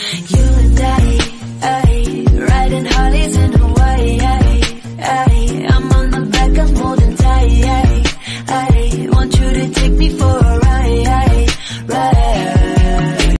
You